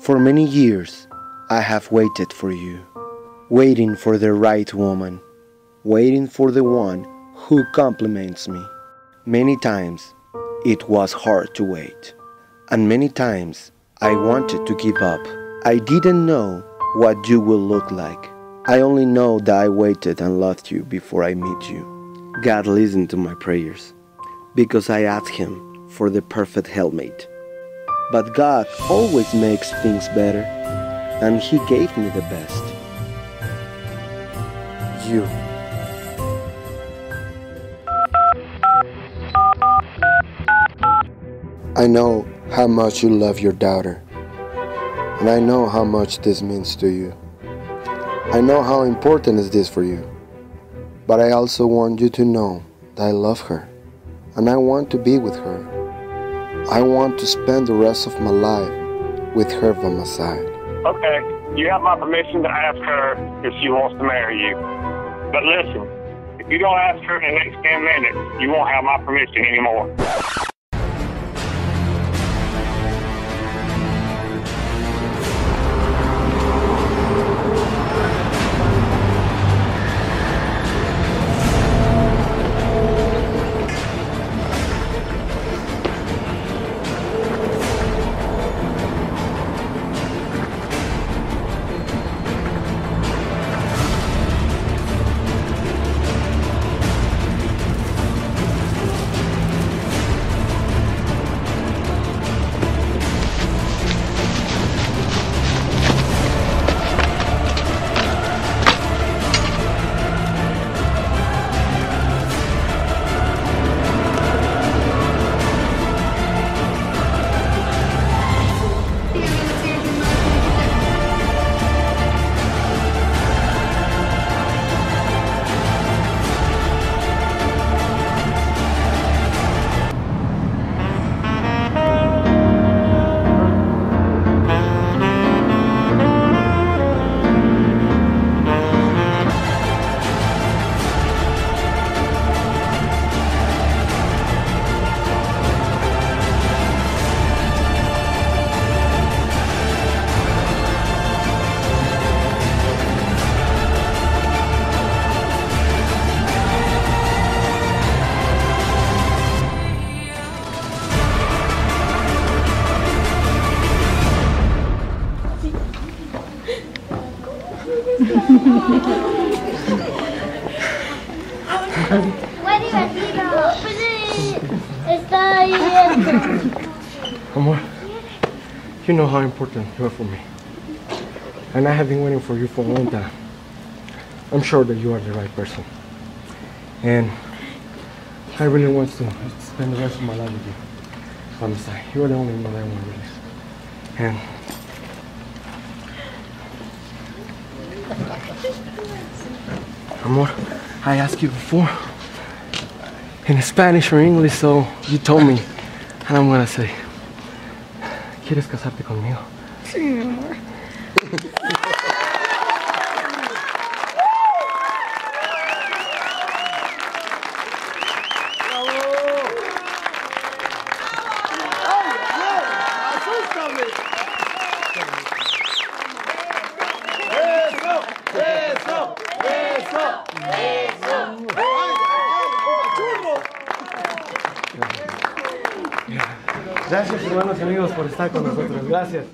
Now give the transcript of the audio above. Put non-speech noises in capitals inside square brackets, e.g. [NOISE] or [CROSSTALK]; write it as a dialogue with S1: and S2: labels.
S1: For many years, I have waited for you, waiting for the right woman, waiting for the one who compliments me. Many times, it was hard to wait, and many times, I wanted to give up. I didn't know what you will look like. I only know that I waited and loved you before I meet you. God listened to my prayers because I asked Him for the perfect helpmate. But God always makes things better, and He gave me the best. You. I know how much you love your daughter, and I know how much this means to you. I know how important is this for you, but I also want you to know that I love her, and I want to be with her. I want to spend the rest of my life with her by my side.
S2: Okay, you have my permission to ask her if she wants to marry you. But listen, if you don't ask her in the next 10 minutes, you won't have my permission anymore.
S3: Está
S1: you know how important you are for me. And I have been waiting for you for a long time. I'm sure that you are the right person. And I really want to spend the rest of my life with you. I'm sorry, You are the only one I want release. And Amor, I asked you before in Spanish or English, so you told me. And I'm gonna say, ¿quieres casarte conmigo?
S4: Sí, mi amor. [LAUGHS]
S1: Gracias hermanos y amigos por estar con nosotros. Gracias.